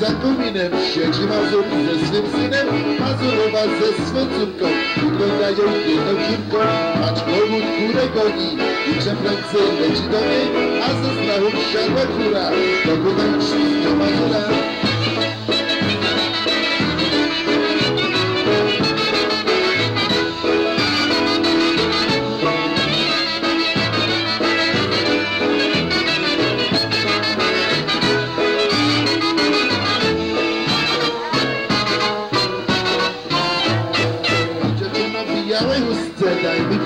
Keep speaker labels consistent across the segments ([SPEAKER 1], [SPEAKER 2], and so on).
[SPEAKER 1] za kominem siedzi Mazur ze swym synem, Mazurowa ze swą córką. Wyglądają jedną córką, patrz kogut kurę goni i czym prędzej leci do niej, a ze strachu wsiadła kura.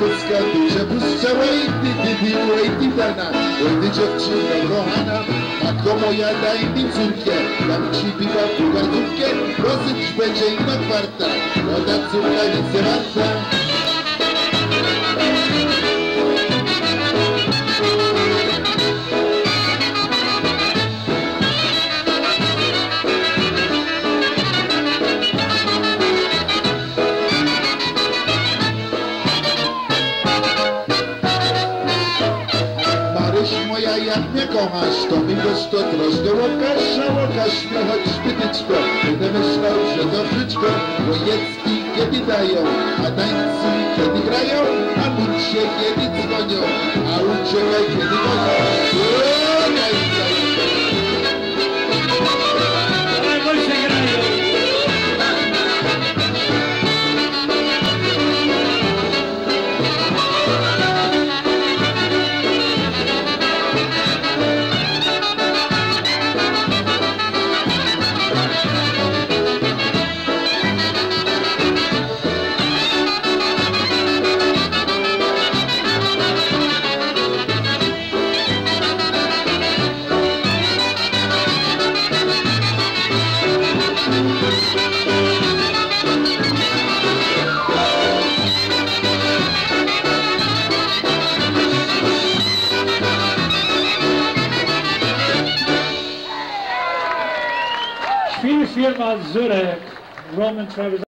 [SPEAKER 1] Polska przepuszczała i wybiła i pipana Gdy dziewczyna kochana Matko moja daj mi córkę Dam ci piwa pół gardówkę Dosyć będzie i kwarta Woda córka nic nie warta jak mnie kochasz, to mi goś to troszkę łokasz, a łokasz mnie choć szpytyczko. Będę myślał, że to brzydko, bo jedzki kiedy dają, a tańcuj kiedy grają, a się kiedy dzwonią, a uciekaj kiedy gonią.
[SPEAKER 2] Spielfirma Zürich, Roman Travis.